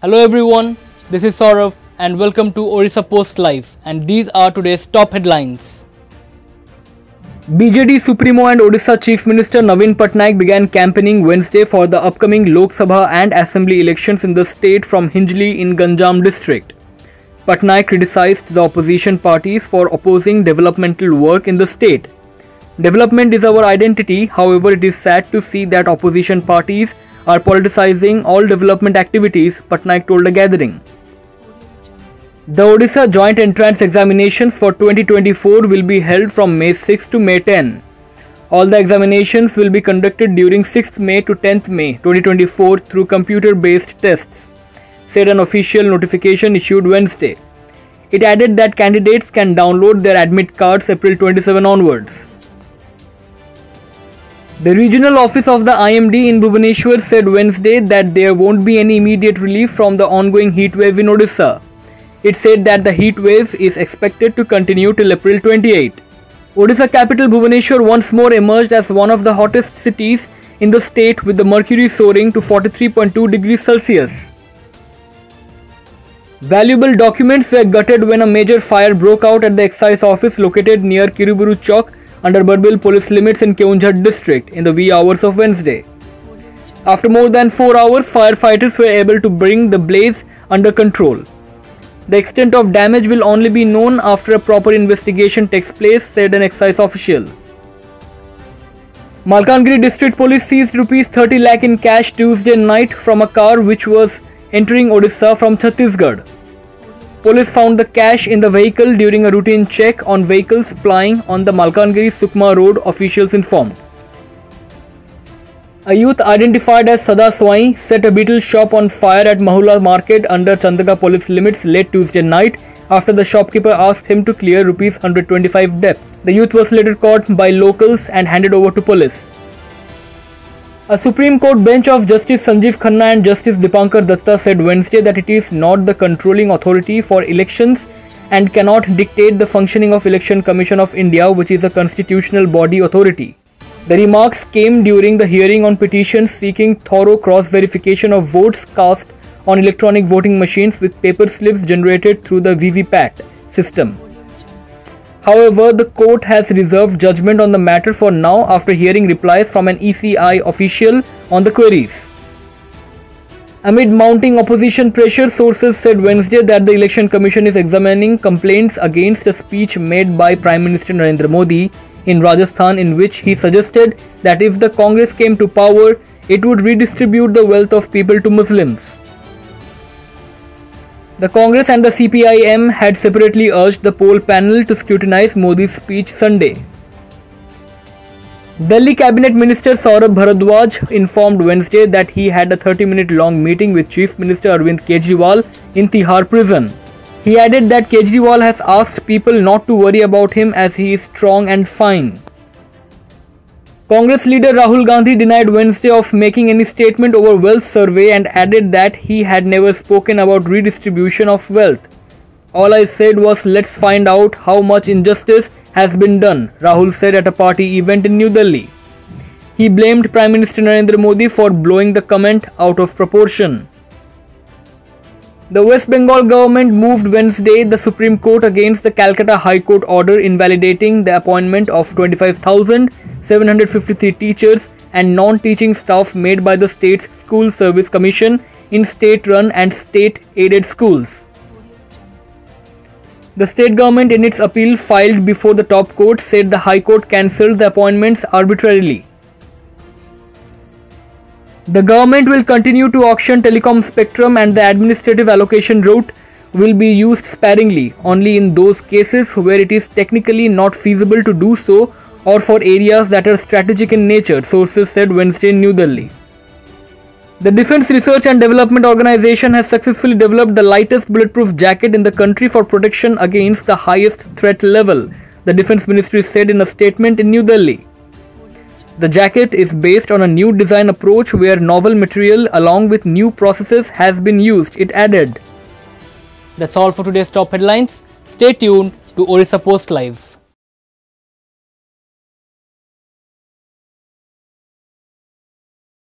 Hello everyone, this is Saurav and welcome to Orissa Post Live and these are today's top headlines. BJD Supremo and Odisha Chief Minister Naveen Patnaik began campaigning Wednesday for the upcoming Lok Sabha and Assembly elections in the state from Hinjili in Ganjam district. Patnaik criticized the opposition parties for opposing developmental work in the state. Development is our identity, however, it is sad to see that opposition parties are politicizing all development activities, Patnaik told a gathering. The Odisha Joint Entrance Examinations for 2024 will be held from May 6 to May 10. All the examinations will be conducted during 6th May to 10th May 2024 through computer based tests, said an official notification issued Wednesday. It added that candidates can download their admit cards April 27 onwards. The regional office of the IMD in Bhubaneswar said Wednesday that there won't be any immediate relief from the ongoing heat wave in Odisha. It said that the heat wave is expected to continue till April 28. Odisha capital Bhubaneswar once more emerged as one of the hottest cities in the state with the mercury soaring to 43.2 degrees Celsius. Valuable documents were gutted when a major fire broke out at the excise office located near Kiriburu Chowk under Barbil police limits in Keonjhar district in the wee hours of Wednesday. After more than 4 hours, firefighters were able to bring the blaze under control. The extent of damage will only be known after a proper investigation takes place, said an excise official. Malkangiri District Police seized rupees 30 lakh in cash Tuesday night from a car which was entering Odisha from Chhattisgarh. Police found the cash in the vehicle during a routine check on vehicles plying on the Malkangiri Sukma road, officials informed. A youth identified as Sada Swai set a betel shop on fire at Mahula market under Chandaka police limits late Tuesday night after the shopkeeper asked him to clear rupees 125 debt. The youth was later caught by locals and handed over to police. A Supreme Court bench of Justice Sanjeev Khanna and Justice Dipankar Datta said Wednesday that it is not the controlling authority for elections and cannot dictate the functioning of Election Commission of India which is a constitutional body authority. The remarks came during the hearing on petitions seeking thorough cross-verification of votes cast on electronic voting machines with paper slips generated through the VVPAT system. However, the court has reserved judgment on the matter for now after hearing replies from an ECI official on the queries. Amid mounting opposition pressure, sources said Wednesday that the Election Commission is examining complaints against a speech made by Prime Minister Narendra Modi in Rajasthan in which he suggested that if the Congress came to power, it would redistribute the wealth of people to Muslims. The Congress and the CPIM had separately urged the poll panel to scrutinize Modi's speech Sunday. Delhi Cabinet Minister Saurabh Bharadwaj informed Wednesday that he had a 30 minute long meeting with Chief Minister Arvind Kejriwal in Tihar prison. He added that Kejriwal has asked people not to worry about him as he is strong and fine. Congress leader Rahul Gandhi denied Wednesday of making any statement over wealth survey and added that he had never spoken about redistribution of wealth. All I said was let's find out how much injustice has been done, Rahul said at a party event in New Delhi. He blamed Prime Minister Narendra Modi for blowing the comment out of proportion. The West Bengal government moved Wednesday the Supreme Court against the Calcutta High Court order invalidating the appointment of 25,753 teachers and non-teaching staff made by the state's School Service Commission in state-run and state-aided schools. The state government in its appeal filed before the top court said the High Court cancelled the appointments arbitrarily. The government will continue to auction telecom spectrum and the administrative allocation route will be used sparingly only in those cases where it is technically not feasible to do so or for areas that are strategic in nature, sources said Wednesday in New Delhi. The Defense Research and Development Organization has successfully developed the lightest bulletproof jacket in the country for protection against the highest threat level, the Defense Ministry said in a statement in New Delhi. The jacket is based on a new design approach where novel material along with new processes has been used, it added. That's all for today's top headlines. Stay tuned to Orissa Post Live.